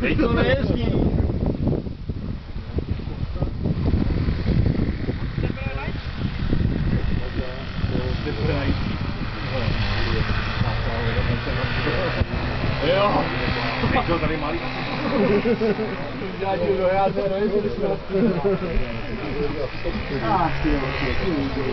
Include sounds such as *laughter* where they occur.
Teď to nejezdí. Jo. Teď to tady malý. *laughs* *laughs* Ah, que lindo.